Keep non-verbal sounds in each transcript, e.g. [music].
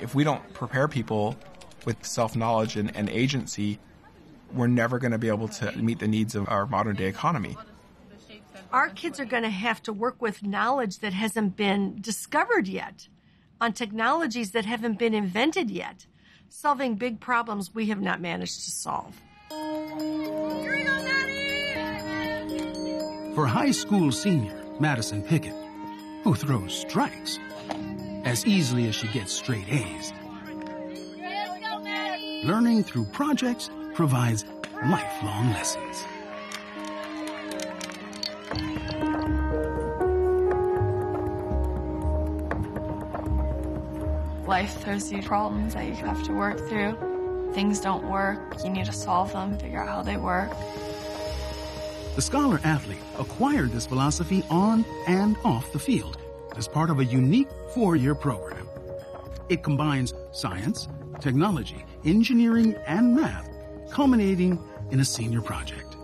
If we don't prepare people with self knowledge and, and agency, we're never going to be able to meet the needs of our modern day economy. Our kids are going to have to work with knowledge that hasn't been discovered yet, on technologies that haven't been invented yet, solving big problems we have not managed to solve. For high school senior Madison Pickett, who throws strikes as easily as she gets straight A's. Learning through projects provides lifelong lessons. Life throws you problems that you have to work through. Things don't work, you need to solve them, figure out how they work. The scholar athlete acquired this philosophy on and off the field as part of a unique four year program. It combines science, technology, engineering, and math, culminating in a senior project.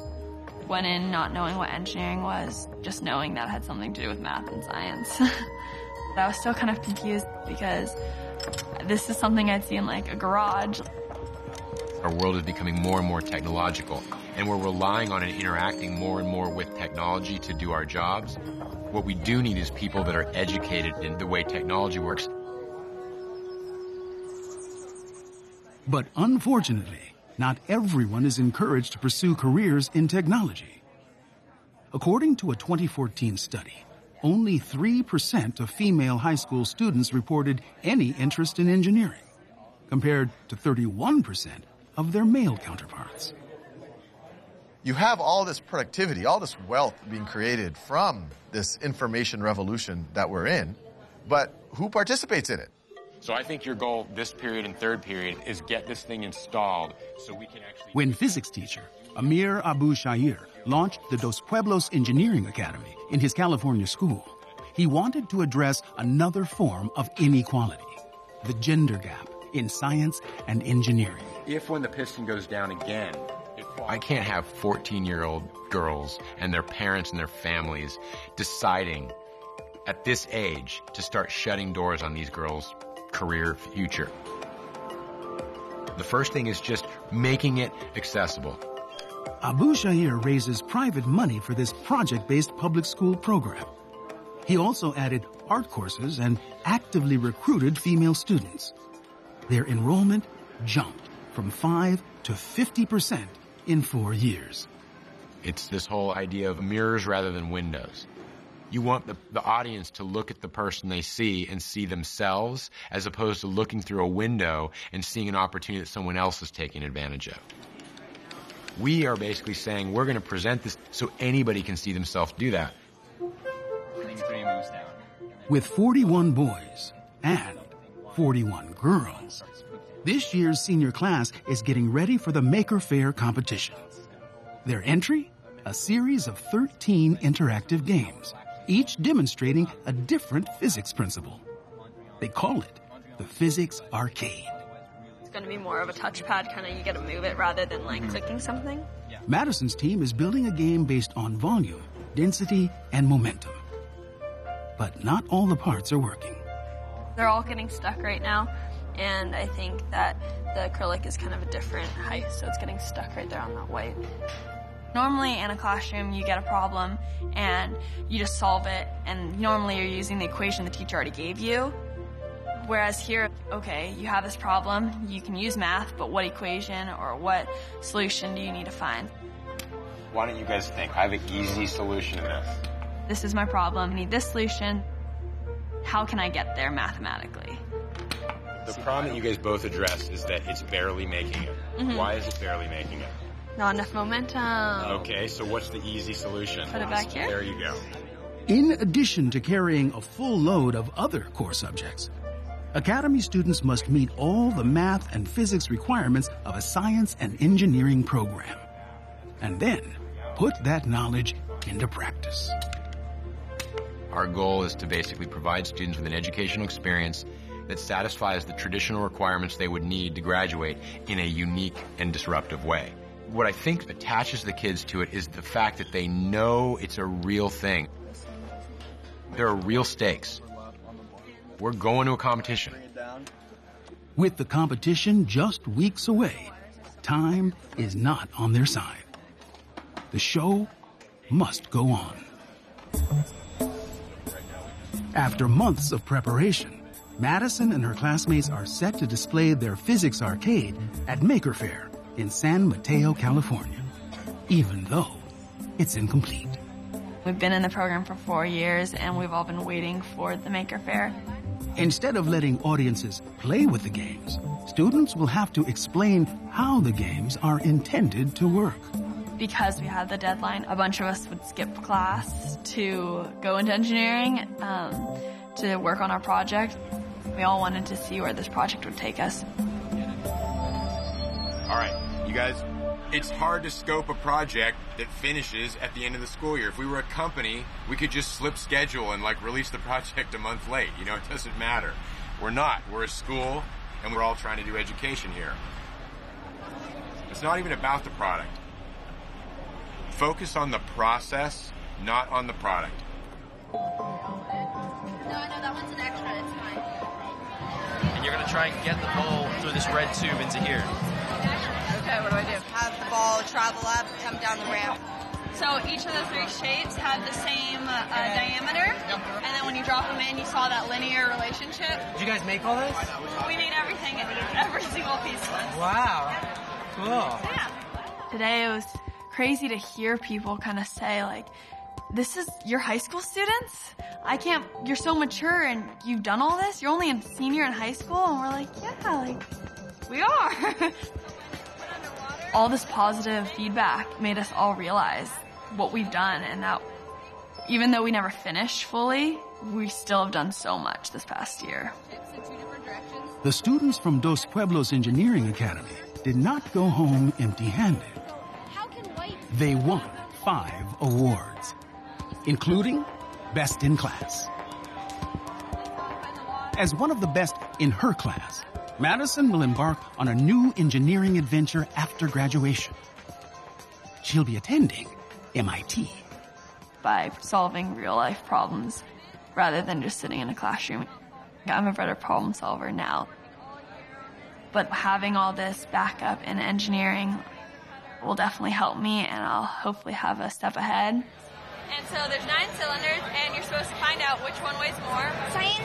Went in not knowing what engineering was, just knowing that it had something to do with math and science. [laughs] I was still kind of confused because this is something I'd see in like a garage. Our world is becoming more and more technological, and we're relying on and interacting more and more with technology to do our jobs. What we do need is people that are educated in the way technology works. But unfortunately, not everyone is encouraged to pursue careers in technology. According to a 2014 study, only 3% of female high school students reported any interest in engineering, compared to 31% of their male counterparts. You have all this productivity, all this wealth being created from this information revolution that we're in, but who participates in it? So I think your goal this period and third period is get this thing installed so we can actually. When physics teacher Amir Abo-Shaeer launched the Dos Pueblos Engineering Academy in his California school, he wanted to address another form of inequality the gender gap in science and engineering. If when the piston goes down again, I can't have 14 year old girls and their parents and their families deciding at this age to start shutting doors on these girls' career future. The first thing is just making it accessible. Abo-Shaeer raises private money for this project based public school program. He also added art courses and actively recruited female students. Their enrollment jumped from 5 to 50% in four years. It's this whole idea of mirrors rather than windows. You want the, the audience to look at the person they see and see themselves as opposed to looking through a window and seeing an opportunity that someone else is taking advantage of. We are basically saying we're going to present this so anybody can see themselves do that. With 41 boys and 41 girls, this year's senior class is getting ready for the Maker Faire competition. Their entry? A series of 13 interactive games, each demonstrating a different physics principle. They call it the Physics Arcade. It's going to be more of a touchpad, kind of you got to move it rather than like clicking something. Madison's team is building a game based on volume, density, and momentum. But not all the parts are working. They're all getting stuck right now, and I think that the acrylic is kind of a different height, so it's getting stuck right there on that white. Normally in a classroom, you get a problem and you just solve it, and normally you're using the equation the teacher already gave you. Whereas here, okay, you have this problem, you can use math, but what equation or what solution do you need to find? Why don't you guys think? I have an easy solution to this. This is my problem, I need this solution. How can I get there mathematically? The problem that you guys both address is that it's barely making it. Mhm. Why is it barely making it? Not enough momentum. Okay, so what's the easy solution? Put it back here? There you go. In addition to carrying a full load of other core subjects, Academy students must meet all the math and physics requirements of a science and engineering program. And then put that knowledge into practice. Our goal is to basically provide students with an educational experience that satisfies the traditional requirements they would need to graduate in a unique and disruptive way. What I think attaches the kids to it is the fact that they know it's a real thing. There are real stakes. We're going to a competition. With the competition just weeks away, time is not on their side. The show must go on. After months of preparation, Madison and her classmates are set to display their physics arcade at Maker Faire in San Mateo, California, even though it's incomplete. We've been in the program for four years and we've all been waiting for the Maker Faire. Instead of letting audiences play with the games, students will have to explain how the games are intended to work. Because we had the deadline, a bunch of us would skip class to go into engineering um, to work on our project. We all wanted to see where this project would take us. All right, you guys, it's hard to scope a project that finishes at the end of the school year. If we were a company, we could just slip schedule and like release the [laughs] project a month late. You know, it doesn't matter. We're not. We're a school and we're all trying to do education here. It's not even about the product. Focus on the process, not on the product. No, no, that try and get the ball through this red tube into here. Okay, what do I do? Have the ball travel up, come down the ramp. So each of the three shapes have the same uh, diameter, and then when you drop them in, you saw that linear relationship. Did you guys make all this? We made everything, every single piece was. Wow. Cool. Yeah. Today it was crazy to hear people kind of say like, this is your high school students? I can't, you're so mature and you've done all this? You're only a senior in high school? And we're like, yeah, like, we are. all this positive feedback made us all realize what we've done and that even though we never finished fully, we still have done so much this past year. The students from Dos Pueblos Engineering Academy did not go home empty handed. They won five awards, including Best in Class. As one of the best in her class, Madison will embark on a new engineering adventure after graduation. She'll be attending MIT. By solving real life problems rather than just sitting in a classroom. I'm a better problem solver now. But having all this backup in engineering will definitely help me and I'll hopefully have a step ahead. And so there's nine cylinders, and you're supposed to find out which one weighs more. Science